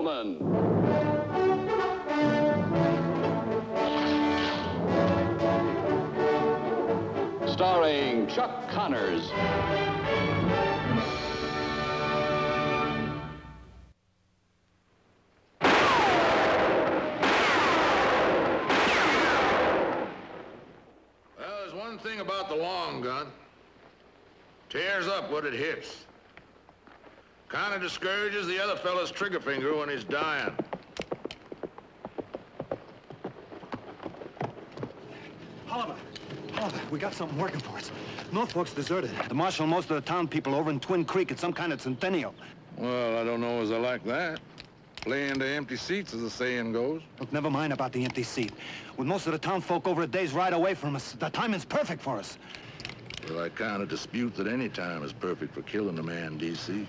gentlemen. Starring Chuck Connors. Well, there's one thing about the long gun. Tears up what it hits. Kind of discourages the other fella's trigger finger when he's dying. Holliver, Holliver, we got something working for us. North Fork's deserted. The marshal and most of the town people over in Twin Creek at some kind of centennial. Well, I don't know as I like that. Playing to empty seats, as the saying goes. Look, never mind about the empty seat. With most of the town folk over a day's ride away from us, the timing's perfect for us. Well, I kind of dispute that any time is perfect for killing a man, D.C.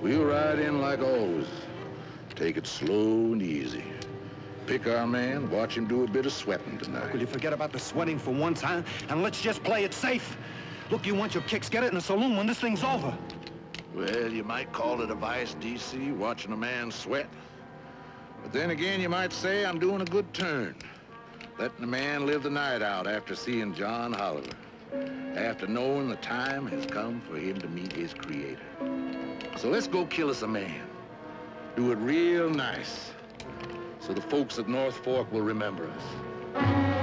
We'll ride in like always. Take it slow and easy. Pick our man, watch him do a bit of sweating tonight. Will you forget about the sweating for once, huh? And let's just play it safe. Look, you want your kicks, get it in the saloon when this thing's over. Well, you might call it a vice, D.C., watching a man sweat. But then again, you might say I'm doing a good turn. Letting a man live the night out after seeing John Holliver. After knowing the time has come for him to meet his creator. So let's go kill us a man. Do it real nice. So the folks at North Fork will remember us.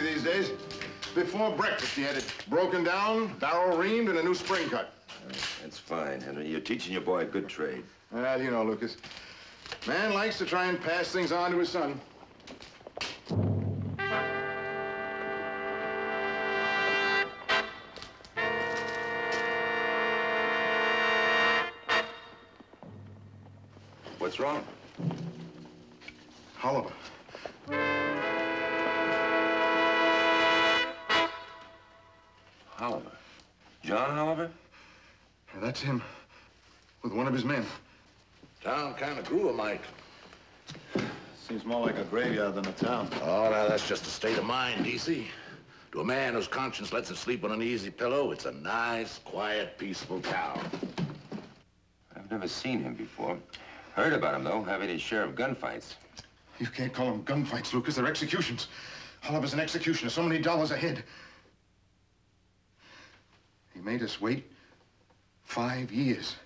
These days. Before breakfast, he had it broken down, barrel reamed, and a new spring cut. That's fine, Henry. You're teaching your boy a good trade. Well, you know, Lucas, man likes to try and pass things on to his son. What's wrong? Holliver. John Holliver? That's him. With one of his men. Town kind of grew a mite. Seems more like a graveyard than a town. Oh, now that's just a state of mind, D.C. To a man whose conscience lets him sleep on an easy pillow, it's a nice, quiet, peaceful town. I've never seen him before. Heard about him, though, having his share of gunfights. You can't call them gunfights, Lucas. They're executions. Holliver's an executioner, so many dollars a head. Made us wait five years.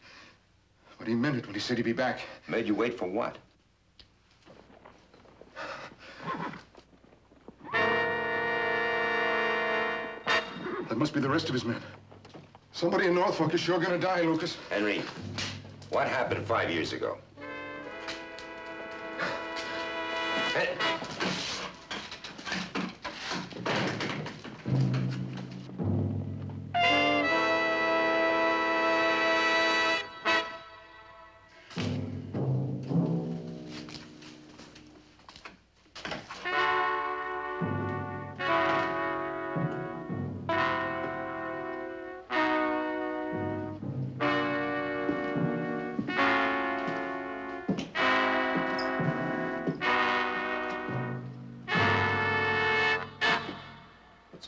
But he meant it when he said he'd be back. Made you wait for what? That must be the rest of his men. Somebody in North Fork is sure gonna die, Lucas. Henry, what happened five years ago?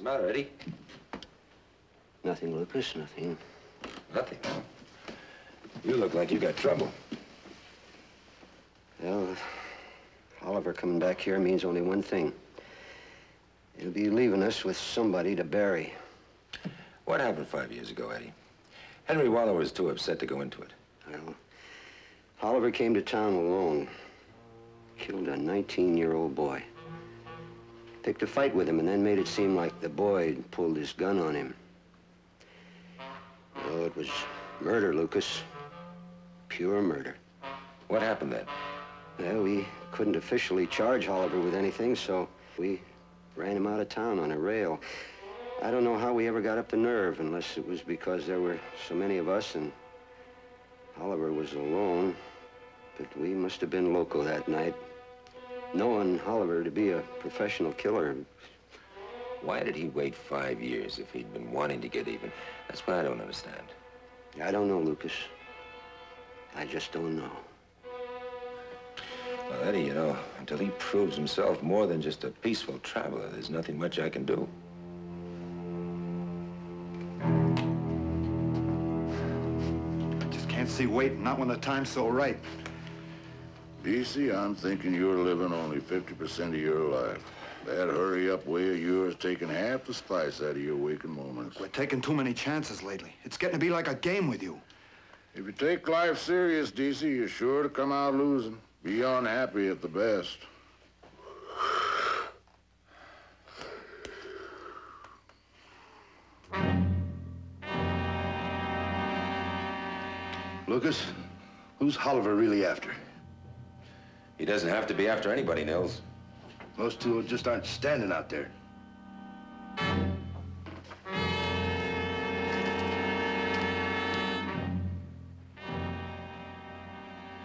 What's the matter, Eddie? Nothing, Lucas, nothing. Nothing, huh? You look like you got trouble. Well, uh, Holliver coming back here means only one thing. He'll be leaving us with somebody to bury. What happened five years ago, Eddie? Henry Waller was too upset to go into it. Well, Holliver came to town alone. Killed a 19-year-old boy. Picked a fight with him and then made it seem like the boy pulled his gun on him. Oh, it was murder, Lucas. Pure murder. What happened then? Well, we couldn't officially charge Holliver with anything, so we ran him out of town on a rail. I don't know how we ever got up the nerve, unless it was because there were so many of us and Holliver was alone. But we must have been loco that night. Knowing Holliver to be a professional killer, Why did he wait five years if he'd been wanting to get even? That's what I don't understand. I don't know, Lucas. I just don't know. Well, Eddie, you know, until he proves himself more than just a peaceful traveler, there's nothing much I can do. I just can't see waiting, not when the time's so right. DC, I'm thinking you're living only 50% of your life. That hurry-up way of yours taking half the spice out of your waking moments. We're taking too many chances lately. It's getting to be like a game with you. If you take life serious, DC, you're sure to come out losing. Be unhappy at the best. Lucas, who's Holliver really after? He doesn't have to be after anybody, Nils. Those two just aren't standing out there.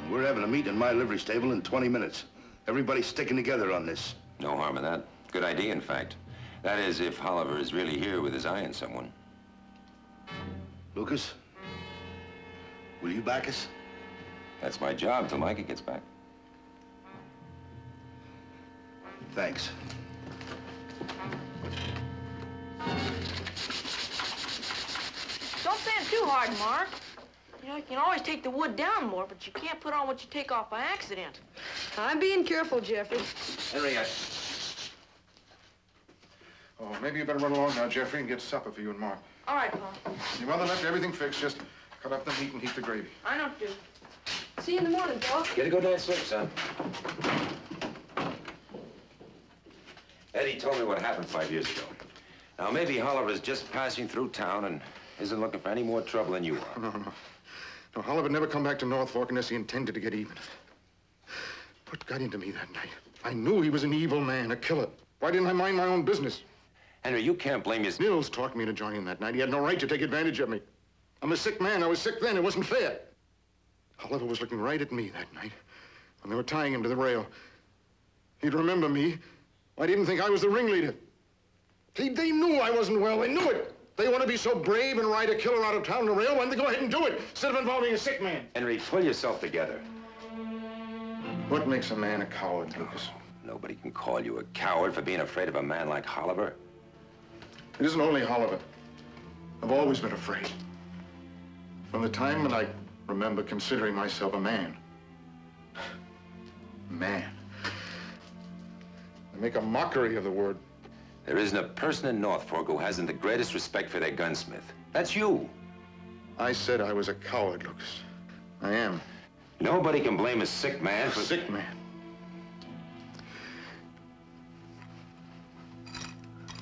We're having a meet in my livery stable in 20 minutes. Everybody's sticking together on this. No harm in that. Good idea, in fact. That is, if Holliver is really here with his eye on someone. Lucas, will you back us? That's my job till Micah gets back. Thanks. Don't bend too hard, Mark. You know, you can always take the wood down more, but you can't put on what you take off by accident. I'm being careful, Jeffrey. Henry, I... Oh, maybe you better run along now, Jeffrey, and get supper for you and Mark. All right, Pa. Your mother left everything fixed. Just cut up the meat and heat the gravy. I know what to do. See you in the morning, Pa. Get to go downstairs, son. Eddie told me what happened five years ago. Now, maybe Holliver's just passing through town and isn't looking for any more trouble than you are. No, no. No, Holliver never come back to North Fork unless he intended to get even. What got into me that night? I knew he was an evil man, a killer. Why didn't I mind my own business? Henry, you can't blame his... Nils talked me into joining that night. He had no right to take advantage of me. I'm a sick man. I was sick then. It wasn't fair. Oliver was looking right at me that night when they were tying him to the rail. He'd remember me. I didn't think I was the ringleader. He, they knew I wasn't well. They knew it. They want to be so brave and ride a killer out of town on the rail. Why don't they go ahead and do it instead of involving a sick man? Henry, pull yourself together. What makes a man a coward, Lucas? Nobody can call you a coward for being afraid of a man like Holliver. It isn't only Holliver. I've always been afraid. From the time when I remember considering myself a man. Man. They make a mockery of the word. There isn't a person in North Fork who hasn't the greatest respect for their gunsmith. That's you. I said I was a coward, Lucas. I am. Nobody can blame a sick man A for... sick man.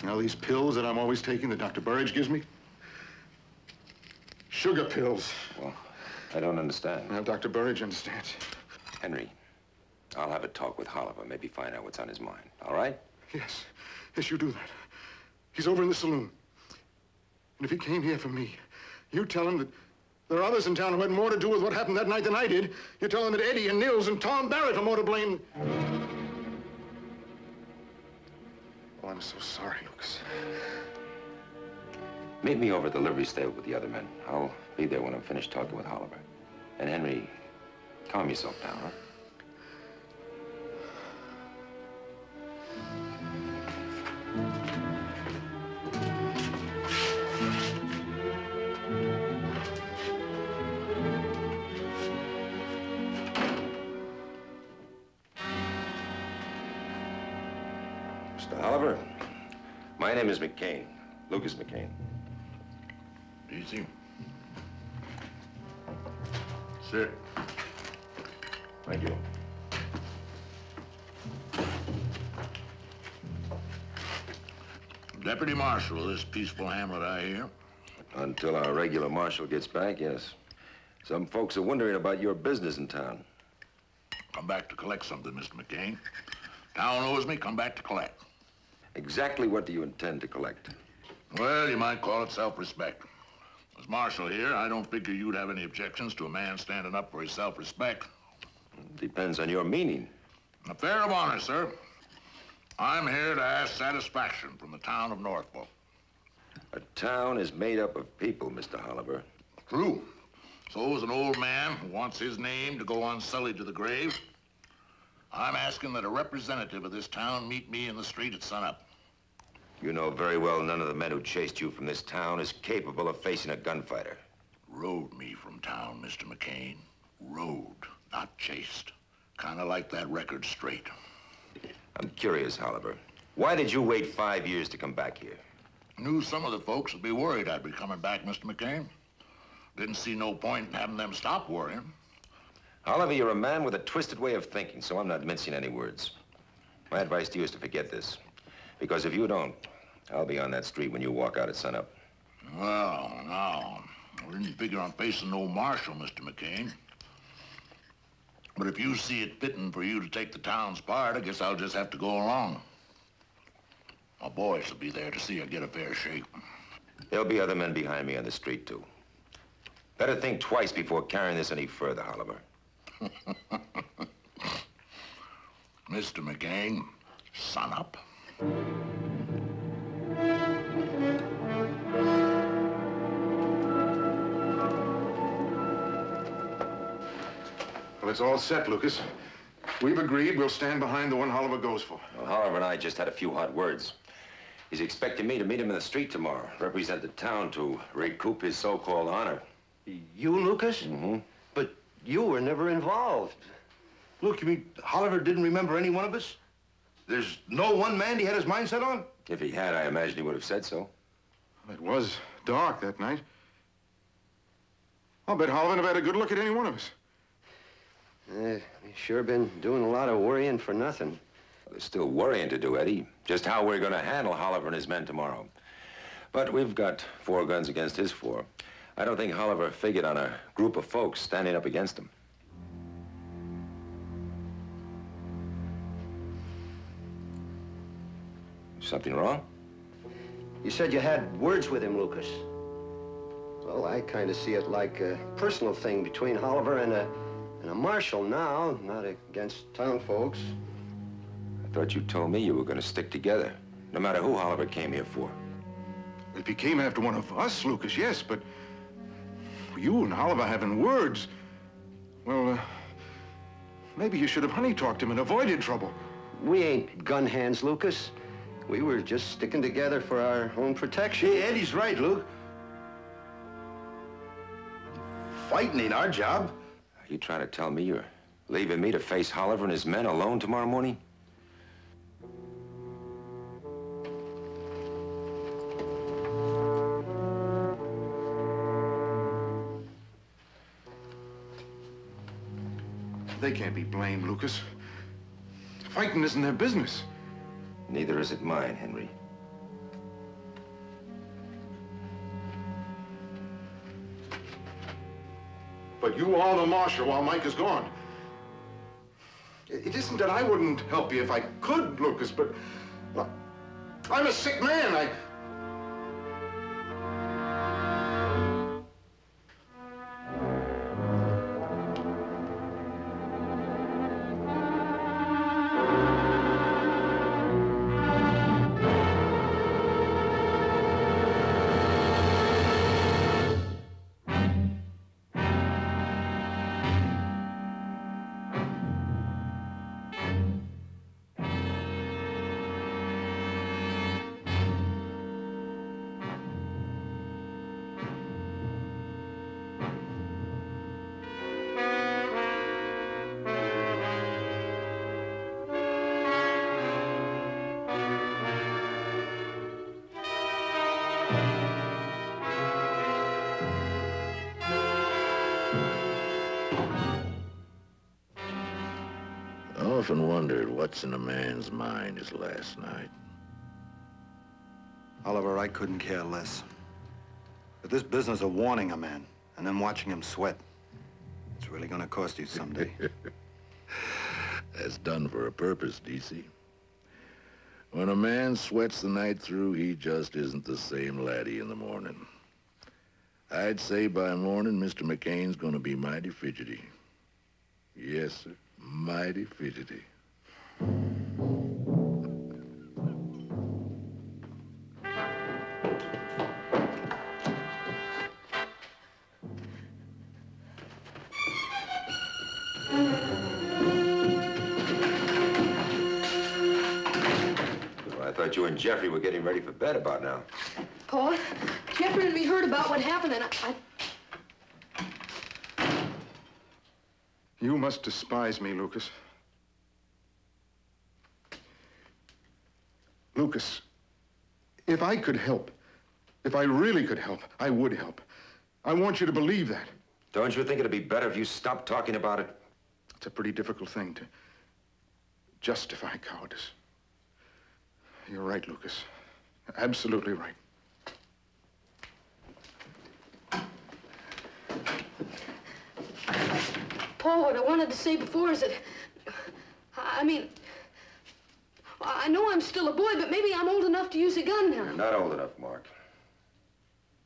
Know these pills that I'm always taking that Dr. Burridge gives me? Sugar pills. Well, I don't understand. Now, Dr. Burridge understands. Henry, I'll have a talk with Holliver, maybe find out what's on his mind, all right? Yes. Yes, you do that. He's over in the saloon. And if he came here for me, you tell him that there are others in town who had more to do with what happened that night than I did. You tell him that Eddie and Nils and Tom Barrett are more to blame. Oh, I'm so sorry, Lucas. Meet me over at the livery stable with the other men. I'll be there when I'm finished talking with Holliver. And Henry, calm yourself down, huh? Name is McCain, Lucas McCain. Easy. Sit. Thank you. Deputy Marshal of this peaceful hamlet, I hear. Until our regular marshal gets back, yes. Some folks are wondering about your business in town. Come back to collect something, Mr. McCain. Town owes me, come back to collect. Exactly what do you intend to collect? Well, you might call it self-respect. As marshal here, I don't figure you'd have any objections to a man standing up for his self-respect. Depends on your meaning. An Affair of honor, sir. I'm here to ask satisfaction from the town of North Fork. A town is made up of people, Mr. Holliver. True. So is an old man who wants his name to go unsullied to the grave. I'm asking that a representative of this town meet me in the street at sunup. You know very well none of the men who chased you from this town is capable of facing a gunfighter. Rode me from town, Mr. McCain. Rode, not chased. Kind of like that record straight. I'm curious, Holliver. Why did you wait five years to come back here? Knew some of the folks would be worried I'd be coming back, Mr. McCain. Didn't see no point in having them stop worrying. Holliver, you're a man with a twisted way of thinking, so I'm not mincing any words. My advice to you is to forget this. Because if you don't, I'll be on that street when you walk out at sunup. Well, now, I didn't figure on facing no marshal, Mr. McCain. But if you see it fitting for you to take the town's part, I guess I'll just have to go along. My boys will be there to see I get a fair shake. There'll be other men behind me on the street, too. Better think twice before carrying this any further, Holliver. Mr. McCain, sun up. Well, it's all set, Lucas. We've agreed we'll stand behind the one Holliver goes for. Well, Holliver and I just had a few hot words. He's expecting me to meet him in the street tomorrow, represent the town to recoup his so-called honor. You, Lucas? Mm-hmm. But you were never involved. Look, you mean Holliver didn't remember any one of us? There's no one man he had his mind set on? If he had, I imagine he would have said so. It was dark that night. I'll bet Holliver never had a good look at any one of us. Uh, you've sure been doing a lot of worrying for nothing. There's still worrying to do, Eddie. Just how we're going to handle Holliver and his men tomorrow. But we've got four guns against his four. I don't think Holliver figured on a group of folks standing up against him. Something wrong? You said you had words with him, Lucas. Well, I kind of see it like a personal thing between Holliver and a, and a marshal now, not against town folks. I thought you told me you were going to stick together, no matter who Holliver came here for. If he came after one of us, Lucas, yes, but you and Holliver having words, well, uh, maybe you should have honey-talked him and avoided trouble. We ain't gun hands, Lucas. We were just sticking together for our own protection. Hey, Eddie's right, Luke. Fighting ain't our job. Are you trying to tell me you're leaving me to face Holliver and his men alone tomorrow morning? They can't be blamed, Lucas. Fighting isn't their business. Neither is it mine, Henry. But you are the marshal while Mike is gone. It isn't that I wouldn't help you if I could, Lucas, but... I'm a sick man. I... often wondered what's in a man's mind his last night. Holliver, I couldn't care less. But this business of warning a man and then watching him sweat, it's really gonna cost you someday. That's done for a purpose, DC. When a man sweats the night through, he just isn't the same laddie in the morning. I'd say by morning, Mr. McCain's gonna be mighty fidgety. Yes, sir, mighty fidgety. Well, I thought you and Jeffrey were getting ready for bed about now. Pa, Jeffrey and me heard about what happened, and I, I You must despise me, Lucas. Lucas, if I could help, if I really could help, I would help. I want you to believe that. Don't you think it'd be better if you stopped talking about it? It's a pretty difficult thing to justify cowardice. You're right, Lucas. Absolutely right. Pa, what I wanted to say before is that, I mean, I know I'm still a boy, but maybe I'm old enough to use a gun now. You're not old enough, Mark.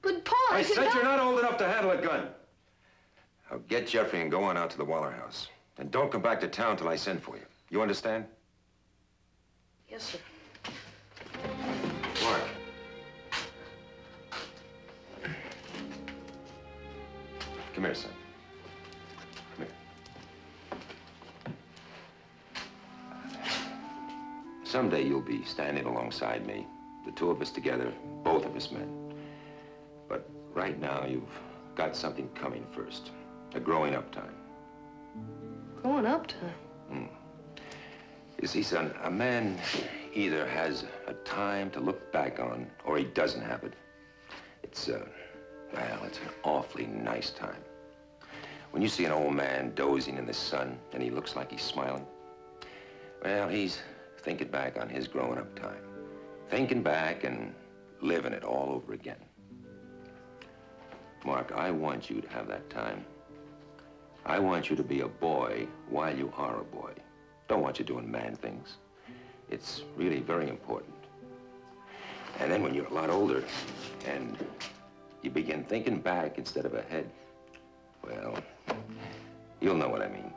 But Pa, I said said you're not old enough to handle a gun. Now get Jeffrey and go on out to the Waller house. And don't come back to town till I send for you. You understand? Yes, sir. Mark. Come here, son. Someday you'll be standing alongside me, the two of us together, both of us men. But right now, you've got something coming first. A growing up time. Growing up time. You see, son, a man either has a time to look back on, or he doesn't have it. It's, uh, well, it's an awfully nice time. When you see an old man dozing in the sun and he looks like he's smiling, well, he's thinking back on his growing up time. Thinking back and living it all over again. Mark, I want you to have that time. I want you to be a boy while you are a boy. Don't want you doing man things. It's really very important. And then when you're a lot older and you begin thinking back instead of ahead, well, you'll know what I mean.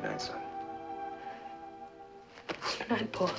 Good night, son. Good night, Pa.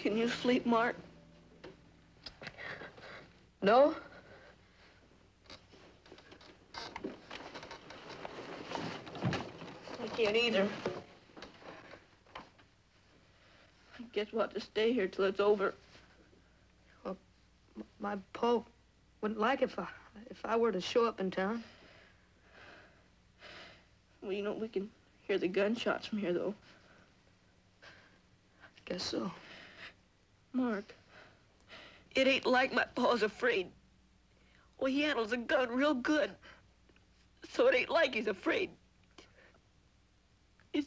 Can you sleep, Mark? No? I can't either. I guess we'll have to stay here till it's over. Well, my Pope wouldn't like if I if I were to show up in town. Well, you know, we can hear the gunshots from here, though. I guess so. Mark, it ain't like my pa's afraid. Well, he handles a gun real good. So it ain't like he's afraid. He's...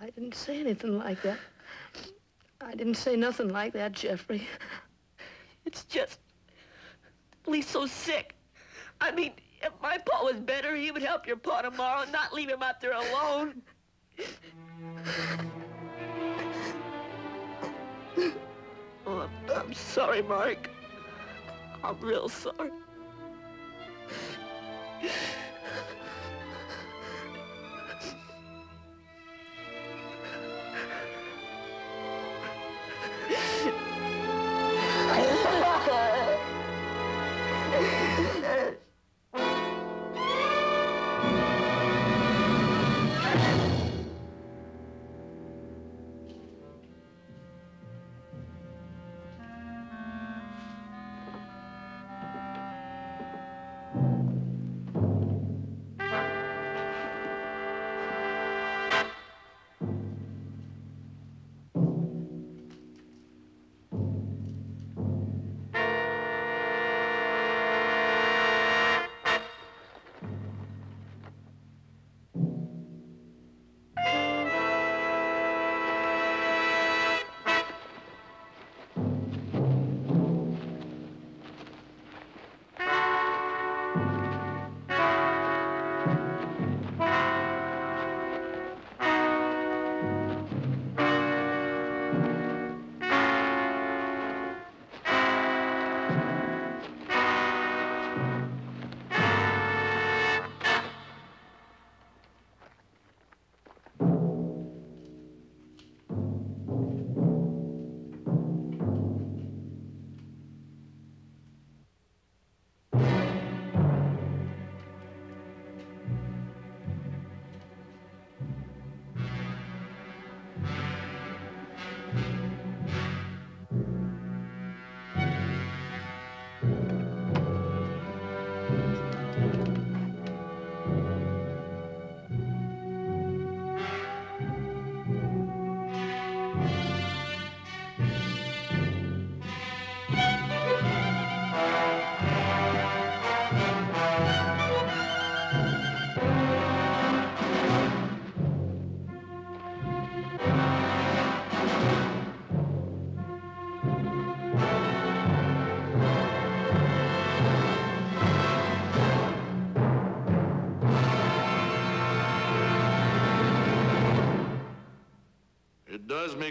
I didn't say anything like that. I didn't say nothing like that, Jeffrey. It's just... Lee's so sick. I mean, if my pa was better, he would help your pa tomorrow and not leave him out there alone. Oh, I'm, sorry, Mark. I'm real sorry.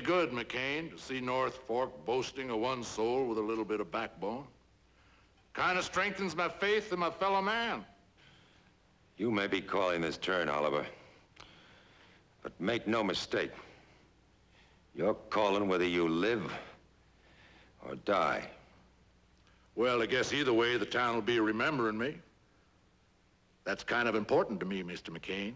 Good, McCain, to see North Fork boasting of one soul with a little bit of backbone. Kind of strengthens my faith in my fellow man. You may be calling this turn, Holliver. But make no mistake. You're calling whether you live or die. Well, I guess either way, the town will be remembering me. That's kind of important to me, Mr. McCain.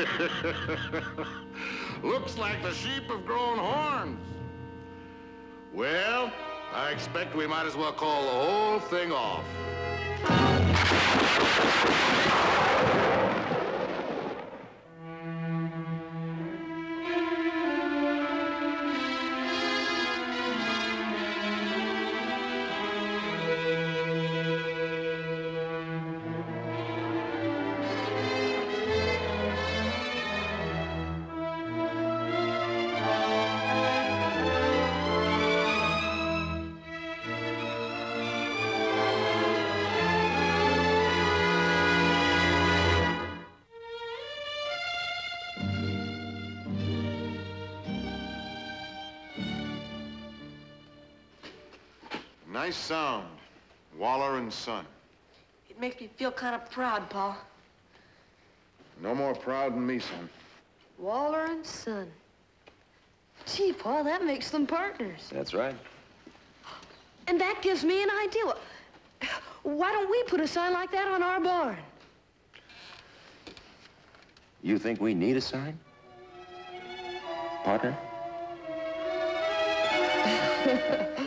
Looks like the sheep have grown horns. Well, I expect we might as well call the whole thing off. Nice sound. Waller and Son. It makes me feel kind of proud, Pa. No more proud than me, son. Waller and Son. Gee, Pa, that makes them partners. That's right. And that gives me an idea. Why don't we put a sign like that on our barn? You think we need a sign? Partner?